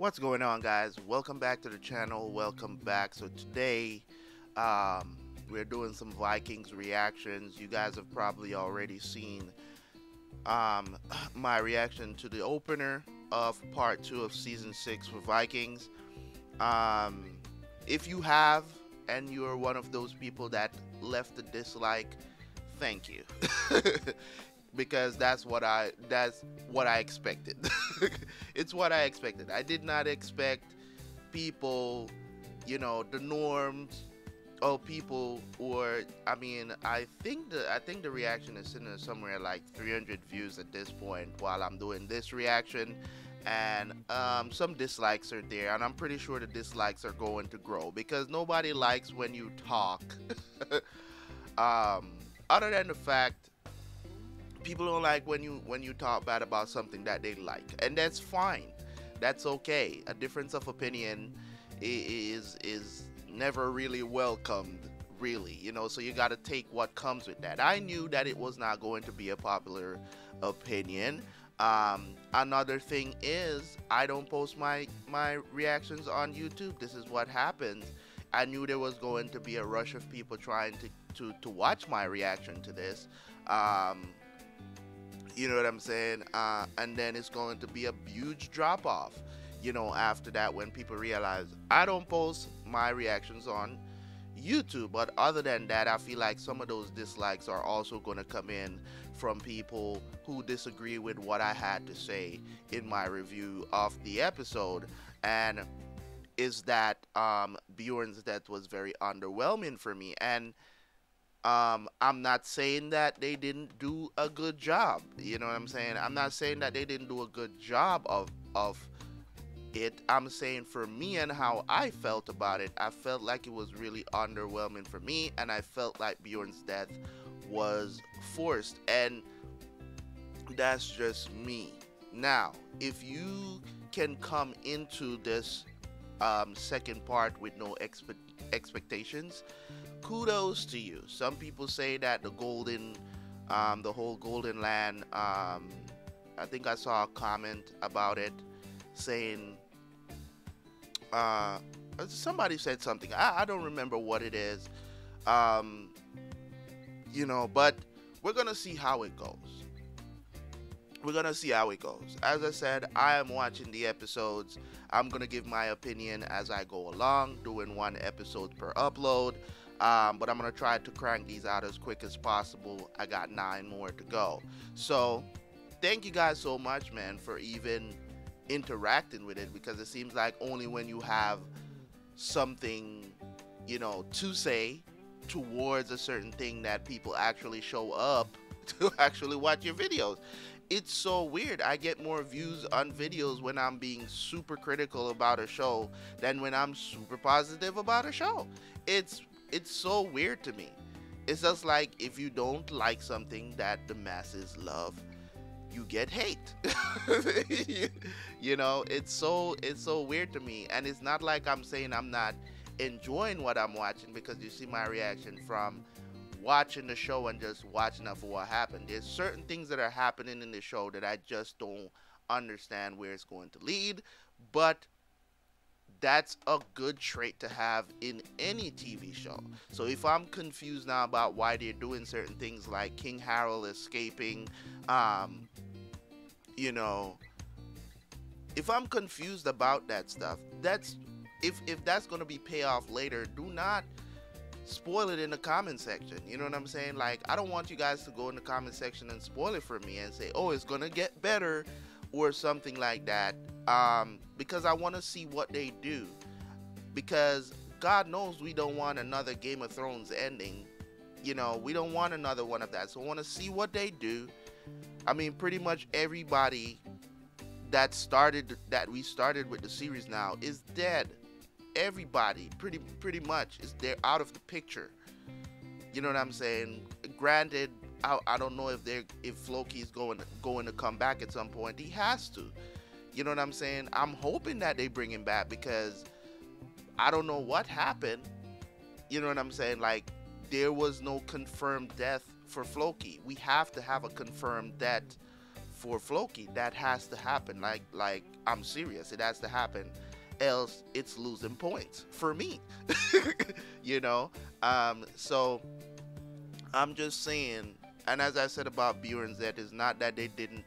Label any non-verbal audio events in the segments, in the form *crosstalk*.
What's going on, guys? Welcome back to the channel. Welcome back. So today, um, we're doing some Vikings reactions. You guys have probably already seen um, *clears throat* my reaction to the opener of part two of season six for Vikings. Um, if you have, and you're one of those people that left a dislike, thank you. *laughs* because that's what I that's what I expected. *laughs* it's what I expected. I did not expect people, you know, the norms or people or I mean, I think the I think the reaction is sitting somewhere like 300 views at this point while I'm doing this reaction and um, some dislikes are there and I'm pretty sure the dislikes are going to grow because nobody likes when you talk *laughs* um, other than the fact people don't like when you when you talk bad about something that they like and that's fine. That's okay. A difference of opinion is is never really welcomed really you know so you got to take what comes with that. I knew that it was not going to be a popular opinion. Um, another thing is i don't post my my reactions on youtube. This is what happens. I knew there was going to be a rush of people trying to to, to watch my reaction to this. Um, you know what I'm saying? Uh, and then it's going to be a huge drop off, you know, after that when people realize I don't post my reactions on YouTube. But other than that, I feel like some of those dislikes are also going to come in from people who disagree with what I had to say in my review of the episode. And is that um, Bjorn's death was very underwhelming for me. And um, I'm not saying that they didn't do a good job. You know what I'm saying? I'm not saying that they didn't do a good job of of it. I'm saying for me and how I felt about it, I felt like it was really underwhelming for me, and I felt like Bjorn's death was forced, and that's just me. Now, if you can come into this um, second part with no expe- expectations, kudos to you. Some people say that the golden, um, the whole golden land. Um, I think I saw a comment about it saying, uh, somebody said something. I, I don't remember what it is. Um, you know, but we're gonna see how it goes. We're gonna see how it goes. As I said, I am watching the episodes. I'm gonna give my opinion as I go along, doing one episode per upload. Um, but I'm gonna try to crank these out as quick as possible. I got nine more to go. So thank you guys so much, man, for even interacting with it because it seems like only when you have something, you know, to say towards a certain thing that people actually show up *laughs* to actually watch your videos. It's so weird. I get more views on videos when I'm being super critical about a show than when I'm super positive about a show. It's it's so weird to me. It's just like if you don't like something that the masses love, you get hate. *laughs* you know, it's so it's so weird to me and it's not like I'm saying I'm not enjoying what I'm watching because you see my reaction from watching the show and just watching it for what happened. There's certain things that are happening in the show that I just don't understand where it's going to lead, but that's a good trait to have in any TV show. So if I'm confused now about why they're doing certain things like King Harold escaping, um, you know, if I'm confused about that stuff, that's if if that's gonna be payoff later, do not spoil it in the comment section. You know what I'm saying? Like I don't want you guys to go in the comment section and spoil it for me and say, "Oh, it's gonna get better." or something like that um, because I want to see what they do. Because God knows we don't want another Game of Thrones ending. You know, we don't want another one of that. So I want to see what they do. I mean, pretty much everybody that started that we started with the series now is dead. Everybody, pretty pretty much, is they're out of the picture. You know what I'm saying? Granted, I, I don't know if they're if Floki's going going to come back at some point. He has to. You know what I'm saying? I'm hoping that they bring him back because I don't know what happened. You know what I'm saying? Like there was no confirmed death for Floki. We have to have a confirmed death for Floki. That has to happen. Like like I'm serious. It has to happen. Else it's losing points for me. *laughs* you know? Um so I'm just saying and as I said about Bjorn's that is not that they didn't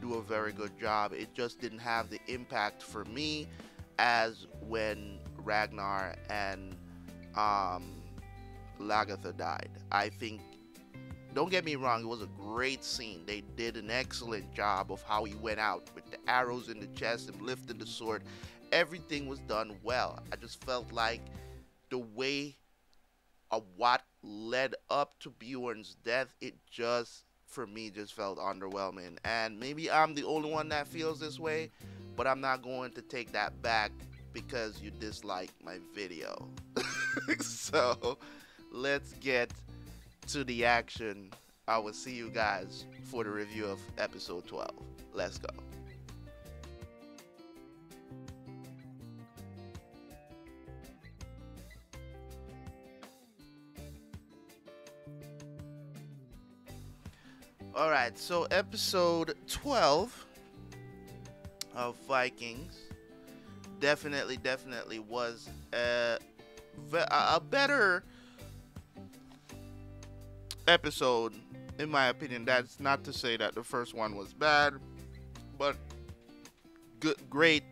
do a very good job. It just didn't have the impact for me as when Ragnar and um, Lagertha died. I think, don't get me wrong, it was a great scene. They did an excellent job of how he went out with the arrows in the chest and lifting the sword. Everything was done well. I just felt like the way of what led up to Bjorn's death, it just for me just felt underwhelming. And maybe I'm the only one that feels this way, but I'm not going to take that back because you dislike my video. *laughs* so let's get to the action. I will see you guys for the review of episode 12. Let's go. All right, so episode 12 of Vikings definitely, definitely was a, a better episode, in my opinion. That's not to say that the first one was bad, but good, great,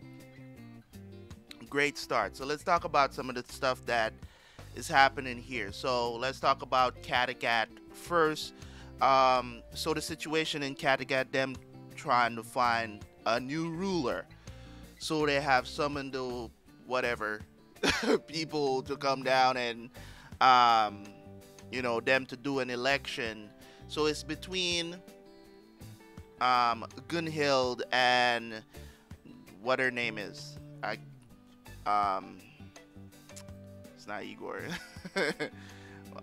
great start. So let's talk about some of the stuff that is happening here. So let's talk about Kattegat first. Um, so the situation in Kattegat, them trying to find a new ruler. So they have summoned the whatever *laughs* people to come down and um, you know them to do an election. So it's between um, Gunhild and what her name is. I um, it's not Igor. *laughs*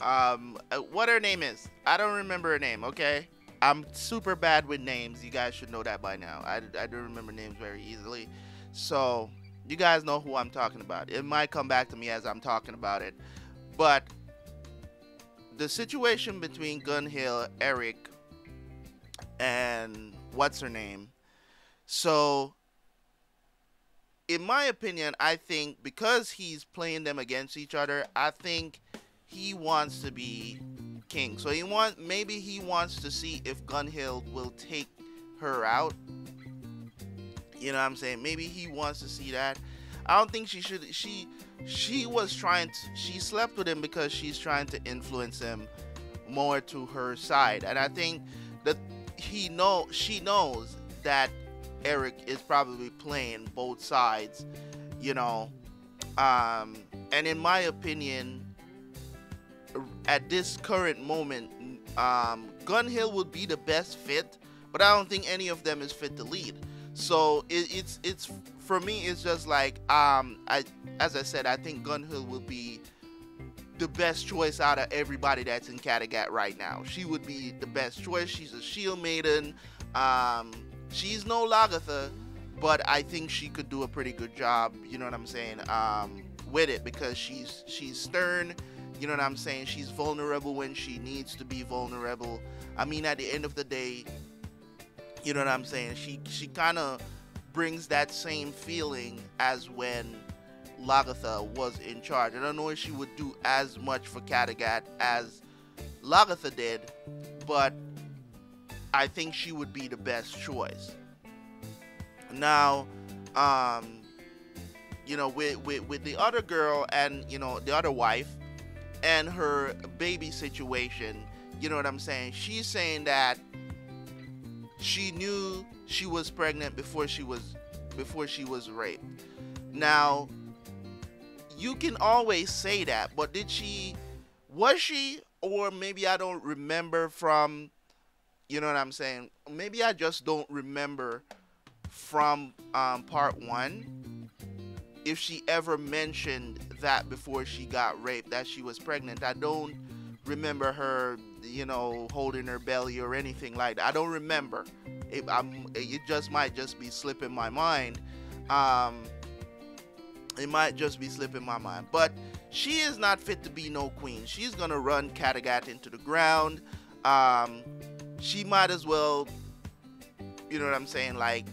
um, uh, what her name is. I don't remember her name. Okay, I'm super bad with names. You guys should know that by now. I, I don't remember names very easily. So you guys know who I'm talking about. It might come back to me as I'm talking about it, but the situation between Gunhild, Eric, and what's her name. So in my opinion, I think because he's playing them against each other, I think he wants to be king. So he want maybe he wants to see if Gunhild will take her out. You know what I'm saying? Maybe he wants to see that. I don't think she should she she was trying to she slept with him because she's trying to influence him more to her side. And I think that he know she knows that Eric is probably playing both sides, you know. Um and in my opinion, at this current moment, um, Gunhild would be the best fit, but I don't think any of them is fit to lead. So it, it's it's for me, it's just like um, I as I said, I think Gunhild will be the best choice out of everybody that's in Kattegat right now. She would be the best choice. She's a shield maiden. Um, she's no Lagertha, but I think she could do a pretty good job. You know what I'm saying? Um, with it because she's she's stern you know what I'm saying? She's vulnerable when she needs to be vulnerable. I mean, at the end of the day, you know what I'm saying? She she kind of brings that same feeling as when Lagertha was in charge. I don't know if she would do as much for Kattegat as Lagertha did, but I think she would be the best choice. Now, um, you know, with, with, with the other girl and, you know, the other wife, and her baby situation. You know what I'm saying? She's saying that she knew she was pregnant before she was before she was raped. Now, you can always say that, but did she was she or maybe I don't remember from you know what I'm saying? Maybe I just don't remember from um, part 1 if she ever mentioned that before she got raped, that she was pregnant. I don't remember her, you know, holding her belly or anything like that. I don't remember. It, it just might just be slipping my mind. Um, it might just be slipping my mind. But she is not fit to be no queen. She's gonna run Kattegat into the ground. Um, she might as well You know what I'm saying? Like,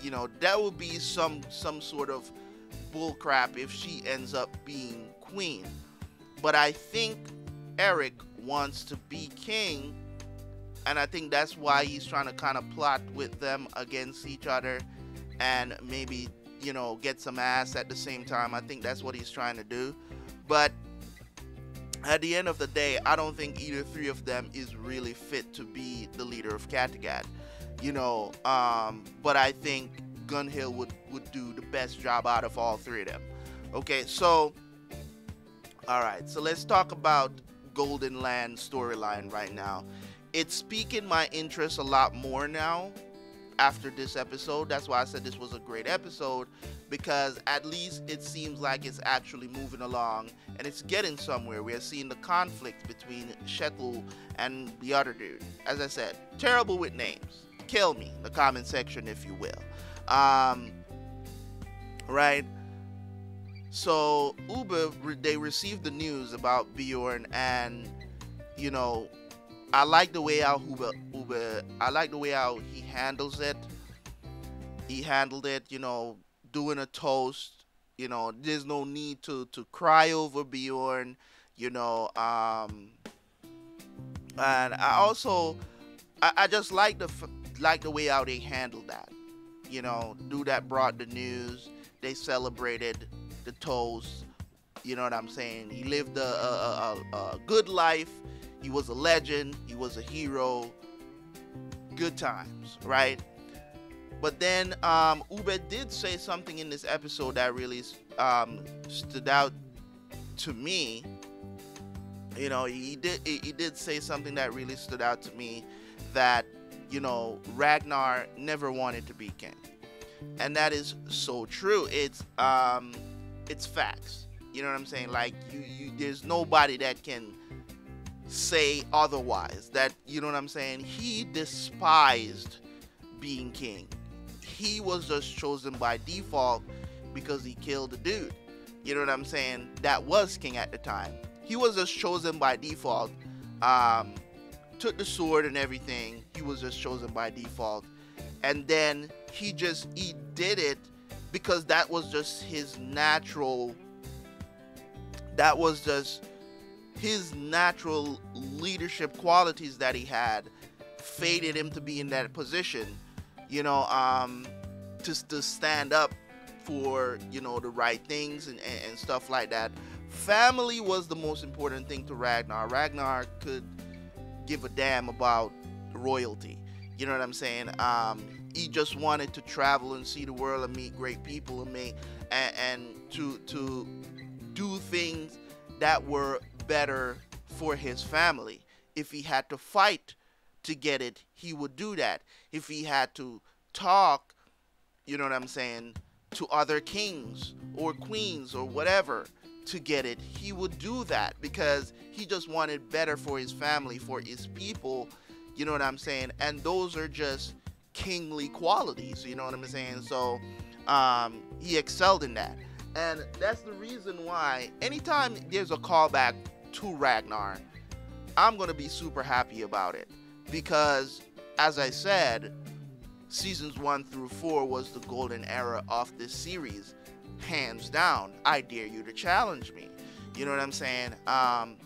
you know, that would be some some sort of bullcrap if she ends up being queen. But I think Eric wants to be king, and I think that's why he's trying to kind of plot with them against each other, and maybe you know get some ass at the same time. I think that's what he's trying to do. But at the end of the day, I don't think either three of them is really fit to be the leader of Kattegat. You know, um, but I think Gunhild would would do the best job out of all three of them. Okay, so all right, so let's talk about Golden Land storyline right now. It's piquing my interest a lot more now after this episode. That's why I said this was a great episode because at least it seems like it's actually moving along and it's getting somewhere. We're seeing the conflict between Kjetill and the other dude. As I said, terrible with names. Kill me in the comment section if you will. Um, right? So Ubbe, they received the news about Bjorn, and you know, I like the way how Ubbe, Ubbe, I like the way how he handles it. He handled it, you know, doing a toast. You know, there's no need to to cry over Bjorn. You know, um, and I also I, I just like the like the way how they handled that. You know, dude that brought the news. They celebrated the toast. You know what I'm saying? He lived a, a, a, a good life. He was a legend. He was a hero. Good times, right? But then um, Ubbe did say something in this episode that really um, stood out to me. You know, he did he did say something that really stood out to me that you know Ragnar never wanted to be king, and that is so true. It's um, it's facts. You know what I'm saying? Like you, you there's nobody that can say otherwise. That you know what I'm saying? He despised being king he was just chosen by default because he killed a dude. You know what I'm saying? That was king at the time. He was just chosen by default. Um, took the sword and everything. He was just chosen by default. And then he just he did it because that was just his natural that was just his natural leadership qualities that he had faded him to be in that position you know, um, to, to stand up for, you know, the right things and, and, and stuff like that. Family was the most important thing to Ragnar. Ragnar could give a damn about royalty. You know what I'm saying? Um, he just wanted to travel and see the world and meet great people and make and, and to to do things that were better for his family. If he had to fight to get it, he would do that. If he had to talk, you know what I'm saying, to other kings or queens or whatever to get it, he would do that because he just wanted better for his family, for his people, you know what I'm saying? And those are just kingly qualities, you know what I'm saying? So um, he excelled in that. And that's the reason why anytime there's a callback to Ragnar, I'm going to be super happy about it because as I said, seasons one through four was the golden era of this series, hands down. I dare you to challenge me. You know what I'm saying? Um,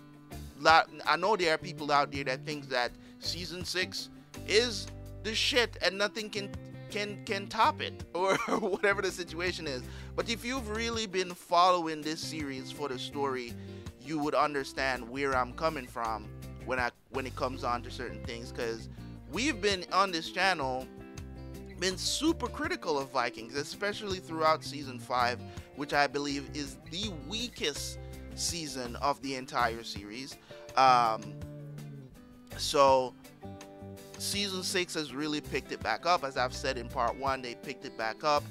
I know there are people out there that think that season six is the shit and nothing can can can top it *laughs* or whatever the situation is. But if you've really been following this series for the story, you would understand where I'm coming from when I when it comes on to certain things because we've been on this channel been super critical of Vikings, especially throughout season five, which I believe is the weakest season of the entire series. Um, so season six has really picked it back up. As I've said in part one, they picked it back up,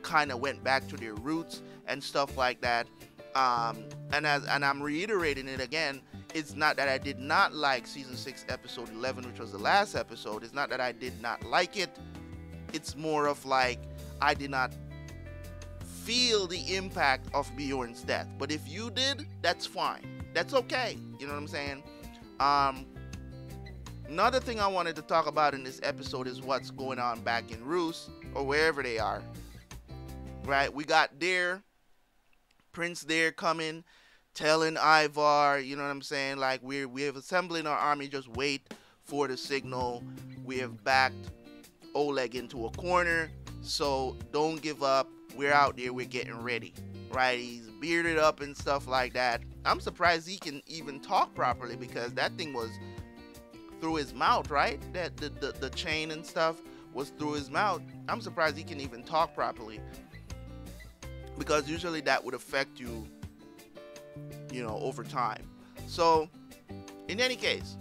kind of went back to their roots and stuff like that. Um, and as and I'm reiterating it again, it's not that I did not like season 6 episode 11 which was the last episode it's not that I did not like it it's more of like I did not feel the impact of Bjorn's death but if you did that's fine that's okay you know what I'm saying um Another thing I wanted to talk about in this episode is what's going on back in Rus or wherever they are. Right? We got there, Prince Dir coming, telling Ivar, you know what I'm saying? Like we're we have assembling our army, just wait for the signal. We have backed Oleg into a corner, so don't give up. We're out there, we're getting ready. Right? He's bearded up and stuff like that. I'm surprised he can even talk properly because that thing was through his mouth, right? That the, the, the chain and stuff was through his mouth. I'm surprised he can even talk properly. Because usually that would affect you, you know, over time. So, in any case,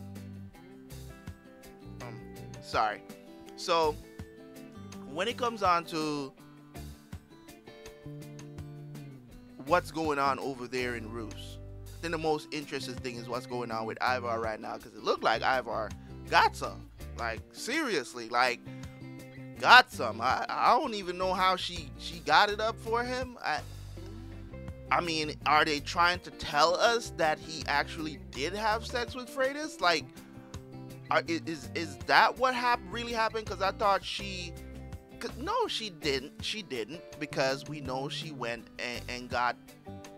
um, sorry. So, when it comes on to what's going on over there in Rus, then the most interesting thing is what's going on with Ivar right now because it looked like Ivar got some. Like seriously, like got some. I, I don't even know how she she got it up for him. I I mean, are they trying to tell us that he actually did have sex with Freydis? Like, is is that what hap- really happened? Because I thought she, no, she didn't. She didn't because we know she went and, and got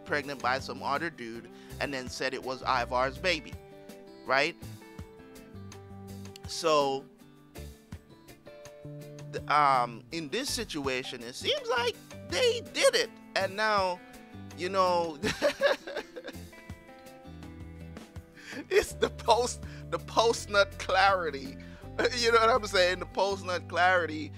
pregnant by some other dude and then said it was Ivar's baby, right? So, um, in this situation, it seems like they did it, and now, you know, *laughs* it's the post the post nut clarity. *laughs* You know what I'm saying? The post nut clarity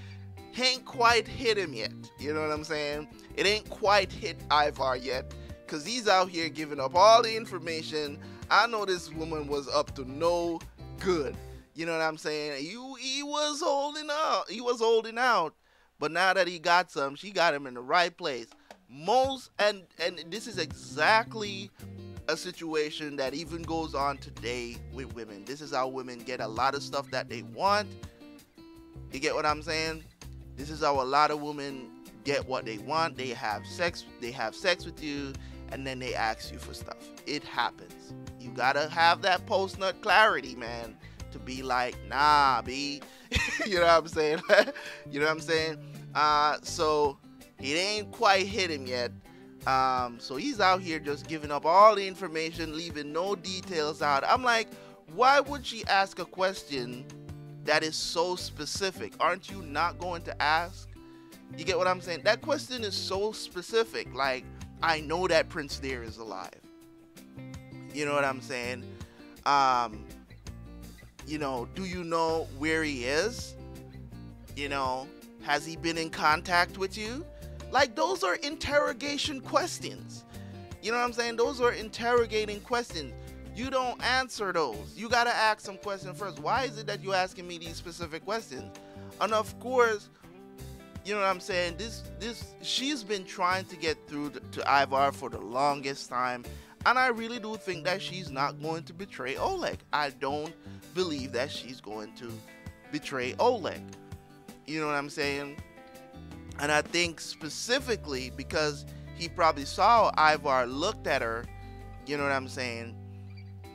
ain't quite hit him yet. You know what I'm saying? It ain't quite hit Ivar yet because he's out here giving up all the information. I know this woman was up to no good. You know what I'm saying? He was holding out. He was holding out. But now that he got some, she got him in the right place. Most and and this is exactly a situation that even goes on today with women. This is how women get a lot of stuff that they want. You get what I'm saying? This is how a lot of women get what they want. They have sex. They have sex with you and then they ask you for stuff. It happens. You gotta have that post nut clarity, man, to be like, nah, B. *laughs* you know what I'm saying? *laughs* you know what I'm saying? Uh, so it ain't quite hit him yet. Um, so he's out here just giving up all the information, leaving no details out. I'm like, why would she ask a question that is so specific? Aren't you not going to ask? You get what I'm saying? That question is so specific. Like, I know that Prince Dir is alive. You know what I'm saying? Um, you know, do you know where he is? You know, has he been in contact with you? Like, those are interrogation questions. You know what I'm saying? Those are interrogating questions. You don't answer those. You got to ask some questions first. Why is it that you're asking me these specific questions? And of course, you know what I'm saying? This this she's been trying to get through to Ivar for the longest time, and I really do think that she's not going to betray Oleg. I don't believe that she's going to betray Oleg. You know what I'm saying? And I think specifically because he probably saw Ivar looked at her, you know what I'm saying?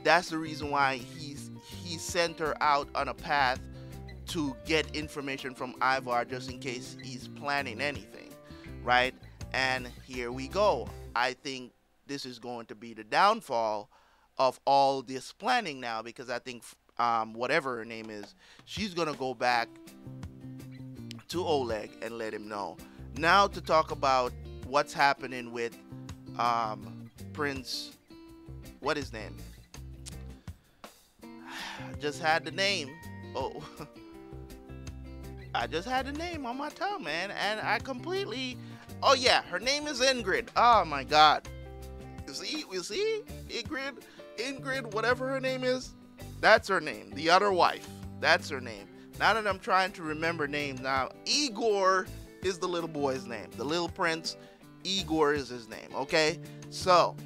That's the reason why he's he sent her out on a path to get information from Ivar just in case he's planning anything, right? And here we go. I think this is going to be the downfall of all this planning now because I think um, whatever her name is, she's gonna go back to Oleg and let him know. Now to talk about what's happening with um, Prince, What is his name? *sighs* Just had the name. Oh. *laughs* I just had the name on my tongue, man, and I completely. Oh yeah, her name is Ingrid. Oh my God. You see, you see, Ingrid, Ingrid, whatever her name is, that's her name. The other wife, that's her name. Now that I'm trying to remember names now, Igor is the little boy's name. The little prince, Igor is his name. Okay, so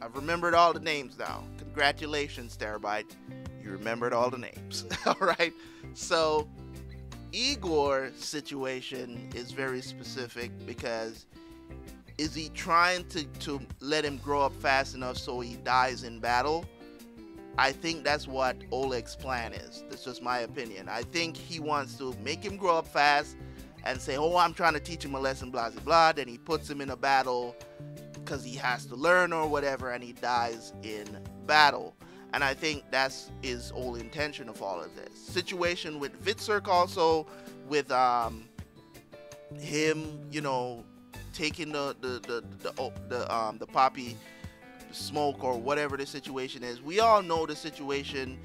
I've remembered all the names now. Congratulations, Terabyt. You remembered all the names. *laughs* all right, so Igor's situation is very specific because is he trying to, to let him grow up fast enough so he dies in battle? I think that's what Oleg's plan is. That's just my opinion. I think he wants to make him grow up fast and say, "Oh, I'm trying to teach him a lesson, blah blah blah." Then he puts him in a battle because he has to learn or whatever, and he dies in battle. And I think that's his whole intention of all of this. Situation with Hvitserk also, with um, him, you know, taking the the the, the, the um the poppy smoke or whatever the situation is. We all know the situation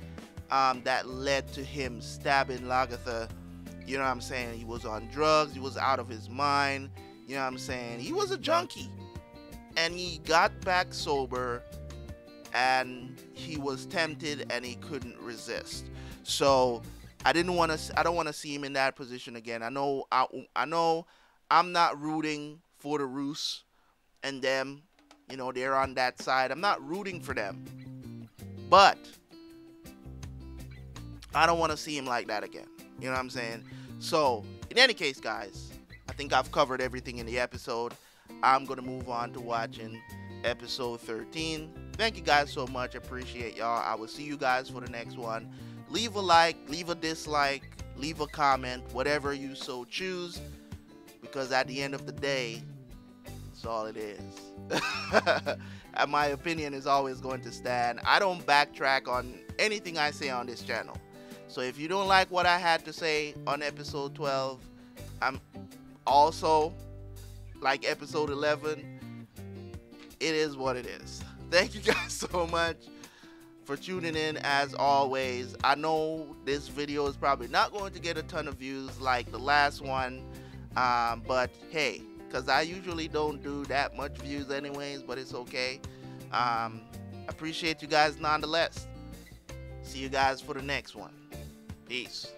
um, that led to him stabbing Lagertha. You know what I'm saying? He was on drugs. He was out of his mind. You know what I'm saying? He was a junkie. And he got back sober and he was tempted and he couldn't resist. So I didn't want to I don't want to see him in that position again. I know I, I know I'm not rooting for the Rus and them you know, they're on that side. I'm not rooting for them. But I don't want to see him like that again. You know what I'm saying? So, in any case, guys, I think I've covered everything in the episode. I'm going to move on to watching episode 13. Thank you guys so much. Appreciate y'all. I will see you guys for the next one. Leave a like, leave a dislike, leave a comment, whatever you so choose. Because at the end of the day, that's all it is. And *laughs* my opinion is always going to stand. I don't backtrack on anything I say on this channel. So if you don't like what I had to say on episode 12, I'm also like episode 11. It is what it is. *laughs* Thank you guys so much for tuning in as always. I know this video is probably not going to get a ton of views like the last one, um, but hey, because I usually don't do that much views anyways, but it's okay. Um, appreciate you guys nonetheless. See you guys for the next one. Peace.